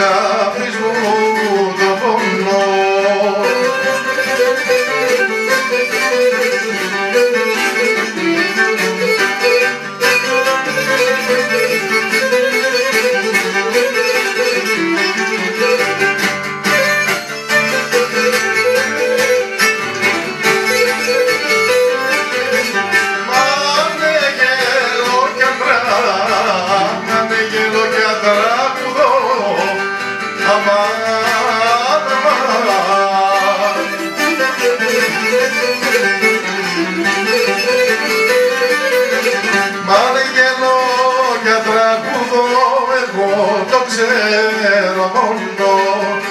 Gabriel. Ξέρω μόνο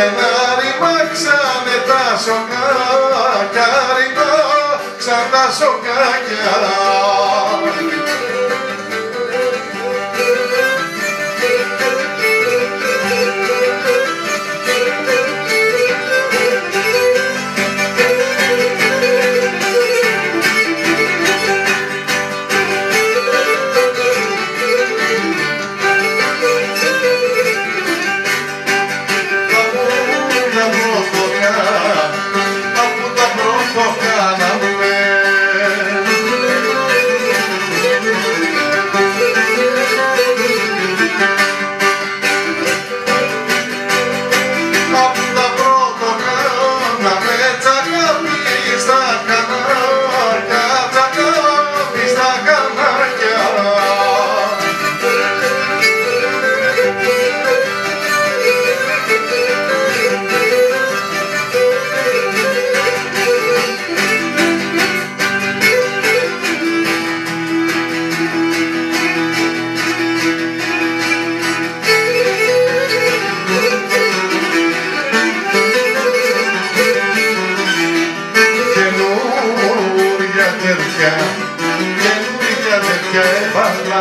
στενά, ρημάξανε τα σοκάκια, ρημάξαν τα σοκάκια.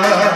Krishna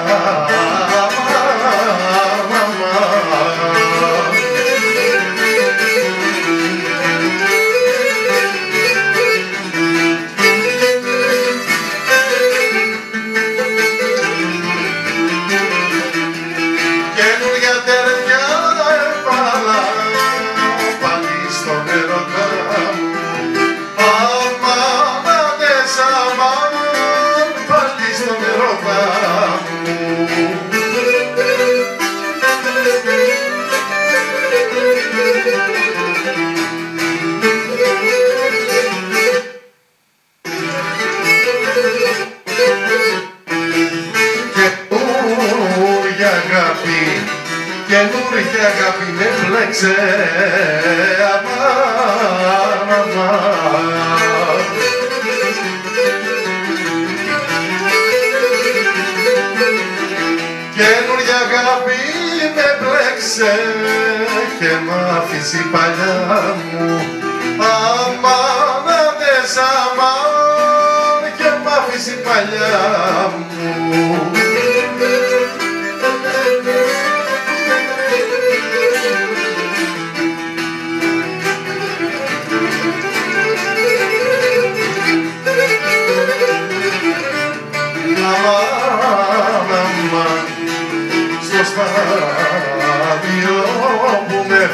με φλέξε αμάν, αμάν. Καινούρια αγάπη με μπλέξε και μ' άφησε η παλιά μου αμάνατες αμάν και μ' άφησε η παλιά μου.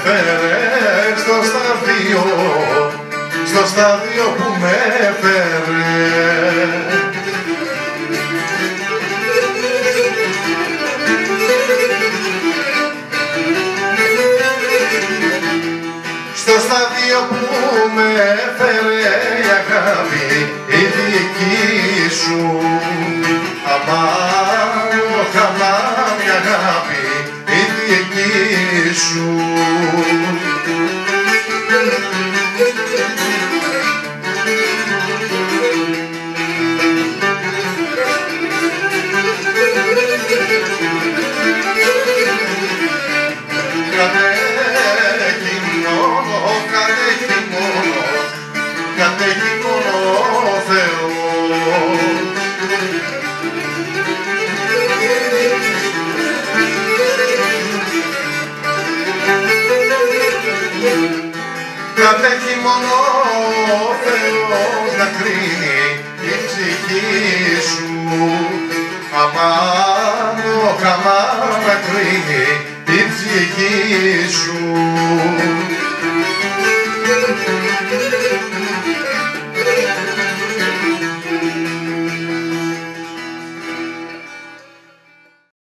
Που με φέρε, στο στάδιο, στο στάδιο που με φέρε. Στο στάδιο που με έφερε η αγάπη η δική σου Αμάν, αμάν η αγάπη η δική σου μόνο ο Θεός να κρίνει η ψυχή σου. Αμάνο καμά να κρίνει η ψυχή σου